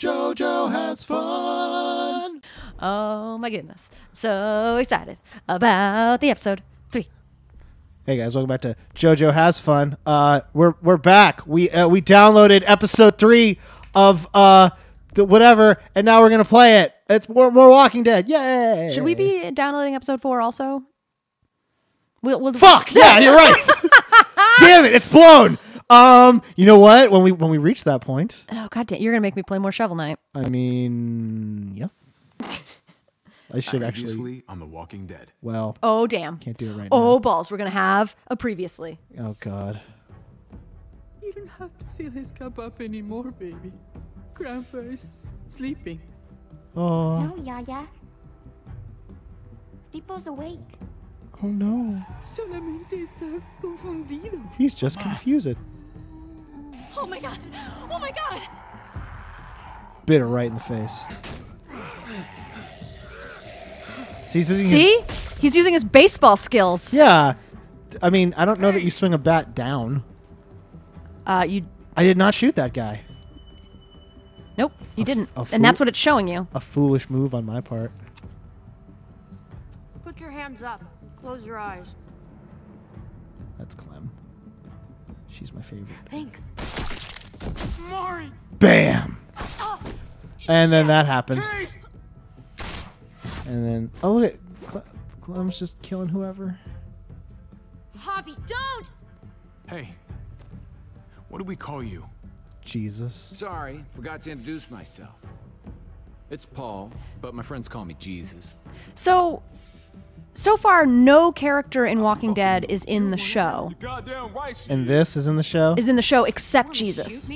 Joe-Joe has fun. Oh my goodness. I'm so excited about the episode three. Hey guys, welcome back to Joe-Joe has fun. Uh, we're we're back. We uh, we downloaded episode three of uh the whatever, and now we're gonna play it. It's more, more Walking Dead. Yay! Should we be downloading episode four also? We'll, we'll Fuck yeah, you're right. Damn it, it's blown. Um, you know what? When we when we reach that point, Oh god damn, you're gonna make me play more Shovel Knight. I mean, yes. I should actually. Previously on The Walking Dead. Well, Oh damn. can't do it right now. Oh balls, we're gonna have a previously. Oh god. You don't have to fill his cup up anymore, baby. Grandpa is sleeping. Oh, No, Yaya. People's awake. oh no. Solamente está confundido. He's just confused. Oh my god. Oh my god. Bit her right in the face. See, he's using his- He's using his baseball skills. yeah. I mean, I don't know that you swing a bat down. Uh you I did not shoot that guy. Nope, you didn't. a and that's what it's showing you. A foolish move on my part. Put your hands up. Close your eyes. That's Clem. She's my favorite. Thanks. Mari! Bam! And then that happened. And then, oh look, at Clem's just killing whoever. Javi, don't! Hey, what do we call you? Jesus. Sorry, forgot to introduce myself. It's Paul, but my friends call me Jesus. So so far no character in Walking Dead is in the show. And this is in the show. Is in the show except Jesus.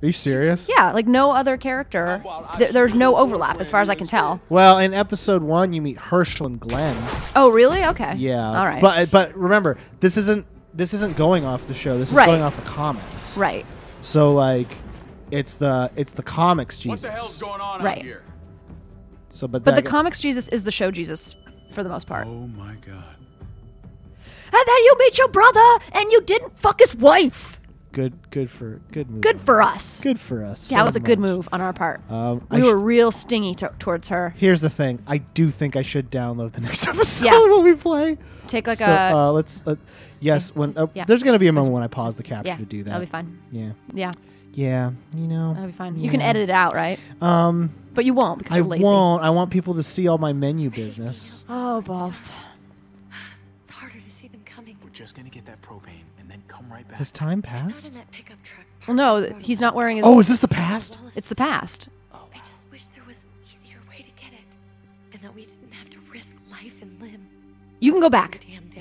Are you serious? Yeah, like no other character. Th- there's no overlap as far as I can tell. Well, in episode one, you meet Hershel and Glenn. Oh, really? Okay. Yeah. All right. But but remember, this isn't this isn't going off the show. This is Right. going off the comics. right. So like, it's the it's the comics Jesus. What the hell's going on Right. out here? So but But the that- comics Jesus is the show Jesus for the most part. Oh my god. And then you meet your brother and you didn't fuck his wife. Good good for good move. Good for us. Good for us. Yeah, it so was a good much. move on our part. Um, I we sh- were real stingy to- towards her. Here's the thing. I do think I should download the next episode Yeah. when we play. Take like so, a uh, let's. Uh, yes, when uh, Yeah. there's gonna be a moment when I pause the capture yeah. to do that. That'll be fine. Yeah. Yeah, Yeah. You know. that'll be fine. You can Yeah. edit it out, right? Um, But you won't because I you're lazy. won't. I want people to see all my menu business. Oh balls. It's harder to see them coming. We're just gonna get that propane and then come right back. Has time passed? in that pickup truck. Well, no, he's not wearing his. Oh, is this the past? It's the past. I just wish there was an easier way to get it, and that we didn't have to risk life and limb You can go back. damn day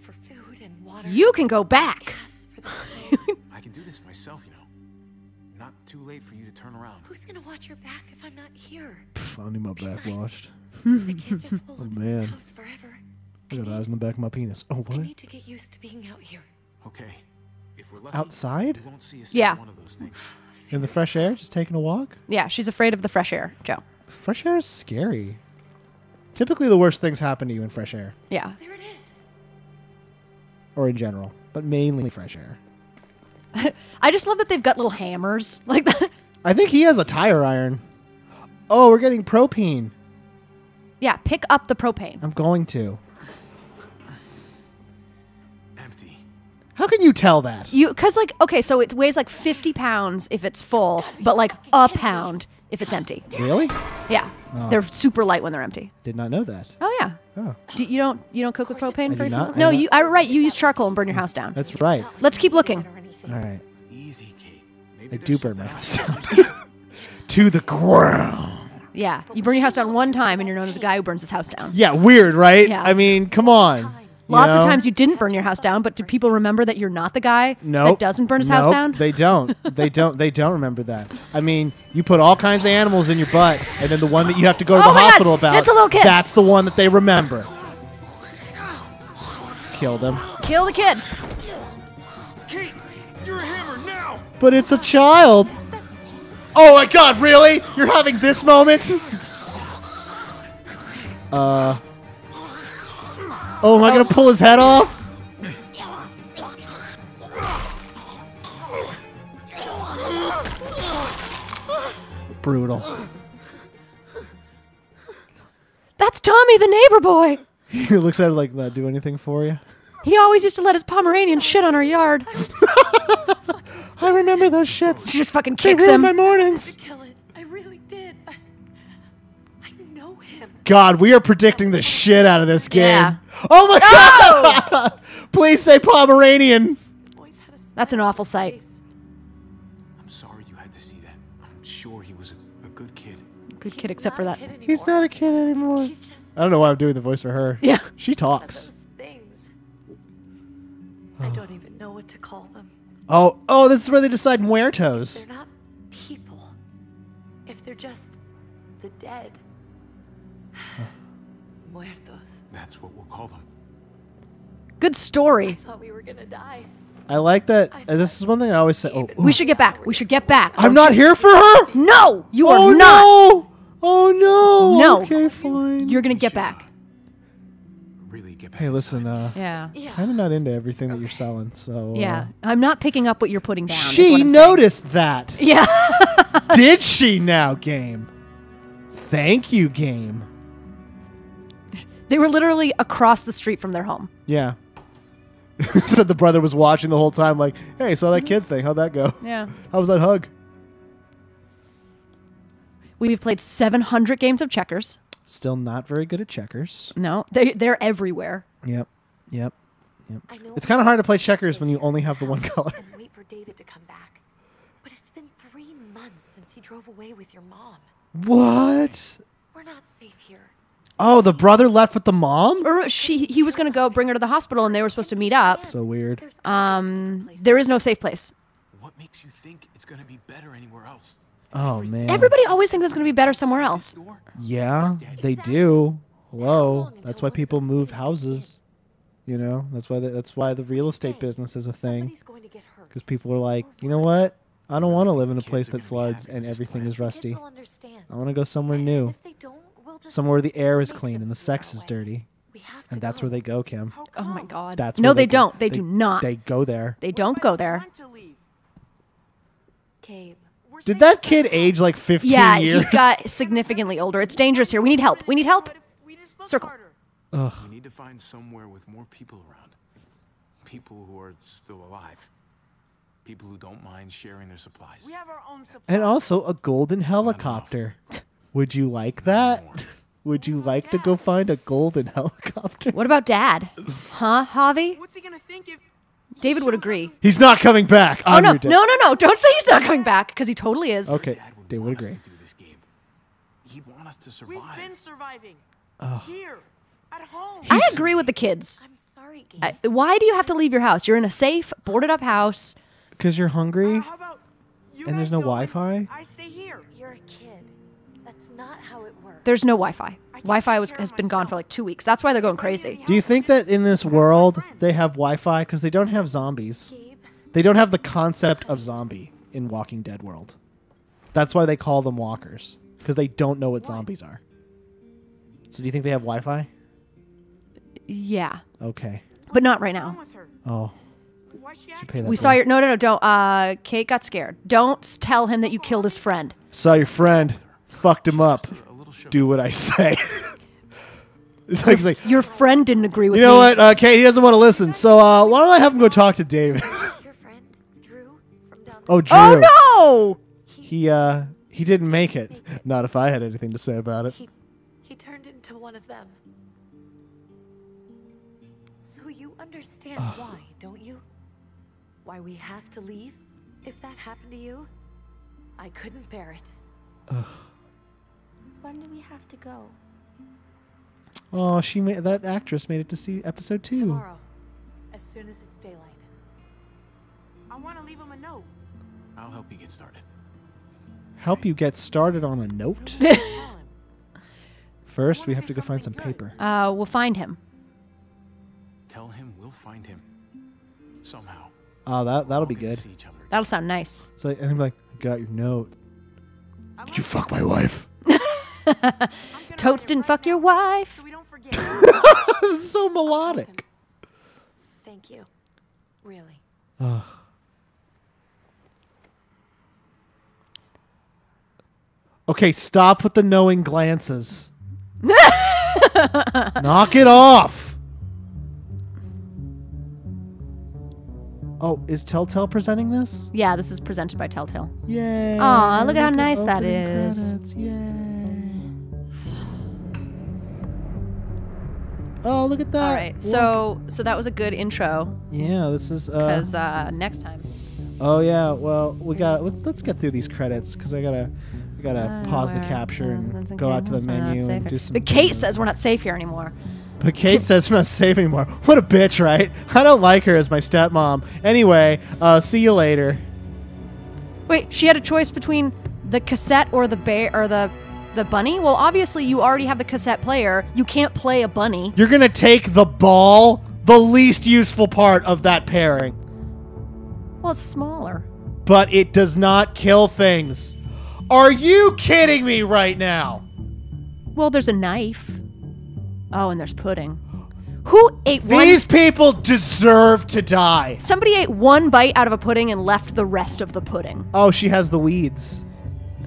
for food and water. You can go back. gas for the stove. I can do this myself, you know. Not too late for you to turn around. Who's gonna watch your back if I'm not here? Pff, I need my back washed. I can't just hold on to man. this house forever. I got eyes in the back of my penis. Oh, I need to get used to being out here. Okay. If we're lucky, Outside? we won't see a Yeah. one of those things. In the fresh air? Just taking a walk? Yeah, she's afraid of the fresh air, Joe. Fresh air is scary. Typically, the worst things happen to you in fresh air, Yeah. There it is. or in general, but mainly fresh air. I just love that they've got little hammers like that. I think he has a tire iron. Oh, we're getting propane. Yeah, pick up the propane. I'm going to. How can you tell that? You, cause like, okay, so it weighs like 50 pounds if it's full, but like a pound if it's empty. Really? Yeah, oh. they're super light when they're empty. Did not know that. Oh yeah. Oh, Do, you don't you don't cook with propane? I do not. No, I you. I right. You use charcoal and burn your house down. that's right. Let's keep looking. All right. Easy, Kate. Maybe I do burn my house down. to the ground. Yeah, you burn your house down one time, and you're known as a guy who burns his house down. Yeah, weird, right? Yeah. I mean, come on. You Lots of times you didn't burn your house down, but do people remember that you're not the guy Nope. that doesn't burn his house down? They don't. They don't. They don't remember that. I mean, you put all kinds of animals in your butt, and then the one that you have to go to Oh the my God, hospital about. it's a little kid. That's the one that they remember. Kill them. Kill the kid. Kate, you're a hammer now. But it's a child. Oh my God! Really? You're having this moment? Uh. Oh, am I gonna pull his head off? Brutal. That's Tommy, the neighbor boy. he looks at it like that. Do anything for you? He always used to let his Pomeranian shit on our yard. I remember those shits. She just fucking They kicks ruined him. my mornings. Kill it. I really did. I, I know him. God, we are predicting the shit out of this game. Yeah. Oh my god! Please say Pomeranian. Always had a smile That's an awful sight. I'm sorry you had to see that. I'm sure he was a, a good kid. Good He's kid, except for that. He's not a kid anymore. He's just I don't know why I'm doing the voice for her. Yeah. She talks. those things. I oh. don't even know what to call them. Oh, oh, this is where they decide where muertos. They're not people. If they're just the dead. Muertos. That's what we'll call them. Good story. I thought we were gonna die. I like that. I uh, this is one thing I always say. Oh, We should get back. We should get back. I'm not here for her. No, you oh are not. no! Oh no! No. Okay, fine. You're gonna get back. Really get back Hey, listen. Uh, Yeah. Yeah. I'm not into everything that you're selling. So uh, Yeah. I'm not picking up what you're putting down. She I'm saying. noticed that. Yeah. Did she now, game? Thank you, game. They were literally across the street from their home. Yeah. Said the brother was watching the whole time, like, hey, saw that mm-hmm. kid thing. How'd that go? Yeah. How was that hug? We've played 700 games of checkers. Still not very good at checkers. No, they're, they're everywhere. Yep. Yep. I know It's kind of hard to play checkers when you only have the one color. And wait for David to come back. But it's been three months since he drove away with your mom. What? We're not safe here. Oh, the brother left with the mom? Or she he was gonna go bring her to the hospital, and they were supposed to meet up. So weird. There's gotta be some Um, there is no safe place. What makes you think it's gonna be better anywhere else? Oh, man. Everybody always thinks it's gonna be better somewhere else. Yeah, they do. Hello. That's why people move houses. You know, that's why the, that's why the real estate business is a thing. Somebody's going to get hurt. Because people are like, you know what? I don't want to live in a place that floods and everything is rusty. Kids will understand. I want to go somewhere And new, If they don't, we'll just somewhere the air is clean and the sex is dirty, We have to and that's go. where they go, Kim. Oh my god. That's no, where they, don't. They, do not. They go there. They don't go there. Gabe. Did that kid age like 15 Yeah, years? he got significantly older. It's dangerous here. We need help. We need help. Circle. Ugh. We need to find somewhere with more people around. People who are still alive. People who don't mind sharing their supplies. We have our own supplies. And also a golden helicopter. Would you like that? Would you like to go find a golden helicopter? What about dad? Huh, Javi? What's he gonna think if David would agree. He's not coming back. Oh I'm no, your dad. no, no, no! Don't say he's not coming back because he totally is. Okay, Dad would Dave would want us agree. to do this game. He'd want us to survive. we've been surviving here at home? I agree with the kids. I'm sorry, Gabe. I, why do you have to leave your house? You're in a safe, boarded up house. Because you're hungry? Uh, how about you And there's guys no go Wi-Fi? I stay here. You're a kid. There's no Wi-Fi. Wi-Fi was, has of been gone for like two weeks. That's why they're going If I need crazy. Do you think that in this world they have Wi-Fi? Because they don't have zombies. They don't have the concept of zombie in Walking Dead world. That's why they call them walkers. Because they don't know what zombies are. So do you think they have Wi-Fi? Yeah, Okay. but not right now. Oh, Why she pay that We saw your no, no, no. Don't. Uh, Kate got scared. Don't tell him that you killed his friend. saw your friend, fucked him up. A little sugar. Do what I say. it's like, he's like, Your friend didn't agree with you know me. what, uh, Kate? He doesn't want to listen. So uh, why don't I have him go talk to David? your friend, Drew, from down oh, Drew. Oh no! He uh, he didn't make it. Not if I had anything to say about it. he, he turned into one of them. So you understand why, don't you? Why we have to leave? If that happened to you, I couldn't bear it. When do we have to go? Oh, she made that actress made it to see episode two. Tomorrow, as soon as it's daylight. I want to leave him a note. I'll help you get started. Help you get started on a note. First, we have to go find some good. paper. Uh, we'll find him. Tell him we'll find him. Somehow. Oh, that that'll be good. See each other. That'll sound nice. So and I'm like, I got your note. Did you fuck my wife? I'm Totes didn't right fuck your wife. So we don't forget. it was so melodic. Thank you. Really. Okay, stop with the knowing glances. Knock it off. Oh, is Telltale presenting this? Yeah, this is presented by Telltale. Yay. Aw, look at how nice that opening credits, Yay. Oh, look at that. All right, so so that was a good intro Yeah, this is uh because uh, next time. Oh yeah, well, we got let's let's get through these credits cuz I got to I gotta pause the capture uh, and go out to the games, we're not menu and do some But Kate says we're not safe here anymore. But Kate says we're not safe anymore. What a bitch, right? I don't like her as my stepmom. Anyway, uh see you later. Wait, she had a choice between the cassette or the bear or the the bunny. Well, obviously you already have the cassette player. You can't play a bunny. You're going to take the ball, the least useful part of that pairing. Well, it's smaller. but it does not kill things. Are you kidding me right now? Well, there's a knife. Oh, and there's pudding. Who ate These one? people deserve to die. Somebody ate one bite out of a pudding and left the rest of the pudding. Oh, she has the weeds.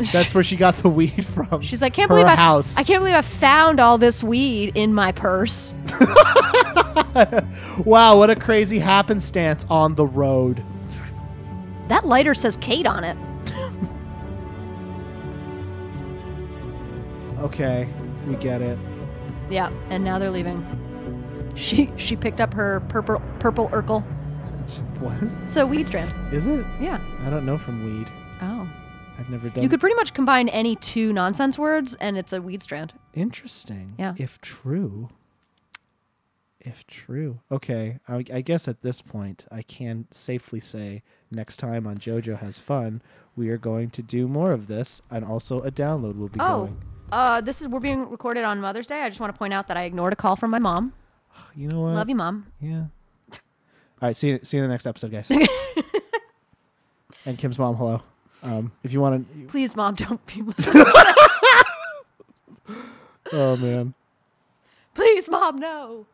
That's where she got the weed from. She's like, can't believe I, house. I can't believe I found all this weed in my purse. Wow, what a crazy happenstance on the road. That lighter says Kate on it. Okay, we get it. Yeah, and now they're leaving. She she picked up her purple purple Urkel. What It's a weed strand. is it? Yeah. I don't know from weed. Never done. You could pretty much combine any two nonsense words and it's a weed strand. Interesting. Yeah. If true. If true. Okay. I, I guess at this point, I can safely say next time on Joe-Joe Has Fun, we are going to do more of this, and also a download will be Oh. going. Uh, this is we're being recorded on Mother's Day. I just want to point out that I ignored a call from my mom. You know what? Love you, mom. Yeah. All right. See you. See you in the next episode, guys. and Kim's mom, hello. Um, if you want to. Please, mom, don't be listening. Oh man. Please, mom, no.